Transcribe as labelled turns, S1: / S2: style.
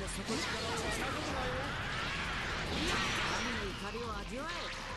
S1: の底力を侮るなよ神の怒りを味わえ